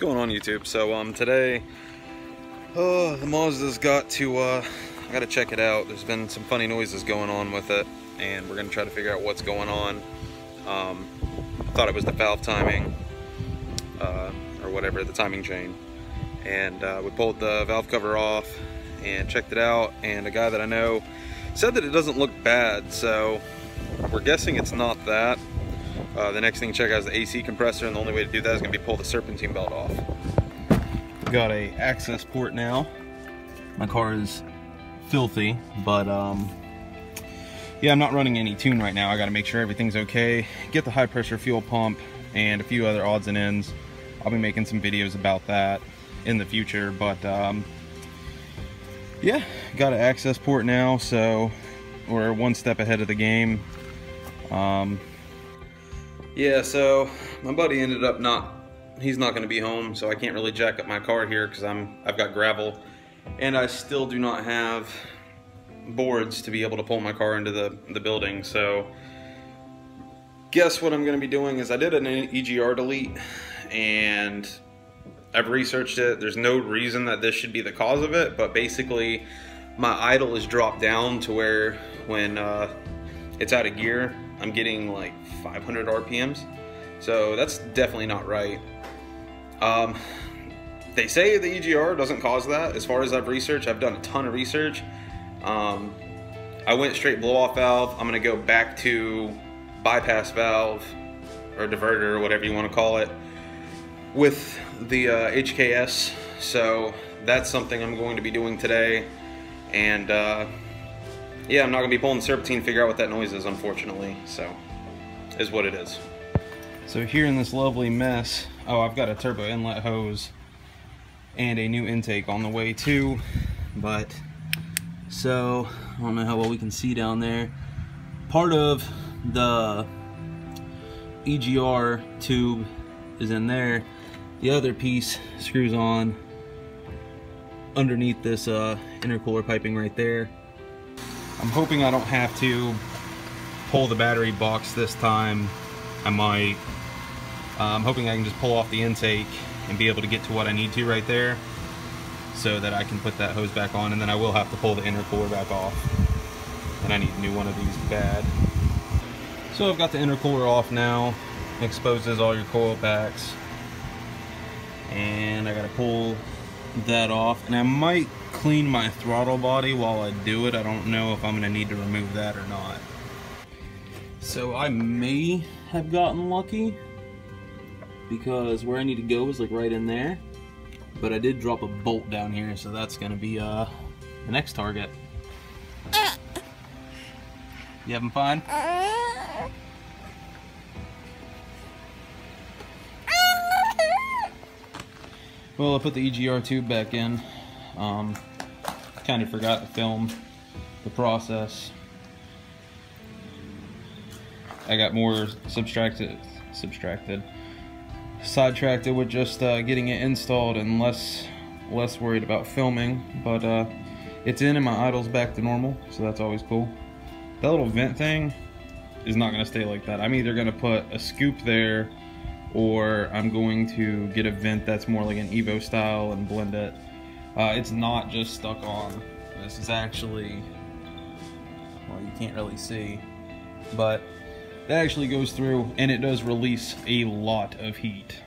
going on YouTube? So um today oh the Mazda's got to uh I gotta check it out. There's been some funny noises going on with it and we're gonna try to figure out what's going on. Um I thought it was the valve timing uh, or whatever, the timing chain. And uh, we pulled the valve cover off and checked it out and a guy that I know said that it doesn't look bad so we're guessing it's not that uh, the next thing to check out is the AC compressor, and the only way to do that is going to be pull the serpentine belt off. Got a Accessport now. My car is filthy, but um, yeah, I'm not running any tune right now. I got to make sure everything's okay. Get the high pressure fuel pump and a few other odds and ends. I'll be making some videos about that in the future, but um, yeah, got an Accessport now, so we're one step ahead of the game. Um, yeah, so my buddy ended up not, he's not going to be home, so I can't really jack up my car here because I'm, I've got gravel, and I still do not have boards to be able to pull my car into the, the building, so guess what I'm going to be doing is I did an EGR delete, and I've researched it. There's no reason that this should be the cause of it, but basically my idle is dropped down to where when uh, it's out of gear, I'm getting like 500 RPMs. So that's definitely not right. Um, they say the EGR doesn't cause that. As far as I've researched, I've done a ton of research. Um, I went straight blow off valve. I'm gonna go back to bypass valve or diverter or whatever you want to call it with the uh, HKS. So that's something I'm going to be doing today. And uh, yeah, I'm not gonna be pulling the serpentine, figure out what that noise is, unfortunately. So is what it is. So here in this lovely mess, oh, I've got a turbo inlet hose and a new intake on the way too, but so I don't know how well we can see down there. Part of the EGR tube is in there. The other piece screws on underneath this uh, intercooler piping right there. I'm hoping I don't have to pull the battery box this time. I might. Uh, I'm hoping I can just pull off the intake and be able to get to what I need to right there so that I can put that hose back on and then I will have to pull the intercooler back off. And I need a new one of these bad. So I've got the intercooler off now. exposes all your coil packs. And I gotta pull that off. And I might clean my throttle body while I do it. I don't know if I'm gonna need to remove that or not. So I may have gotten lucky because where I need to go is like right in there. But I did drop a bolt down here, so that's gonna be uh, the next target. You having fun? Well, I put the EGR tube back in. Um, kind of forgot to film the process. I got more subtracted, subtracted, sidetracked with just uh, getting it installed and less, less worried about filming. But uh, it's in and my idle's back to normal, so that's always cool. That little vent thing is not gonna stay like that. I'm either gonna put a scoop there or I'm going to get a vent that's more like an Evo style and blend it. Uh, it's not just stuck on. This is actually, well, you can't really see, but that actually goes through and it does release a lot of heat.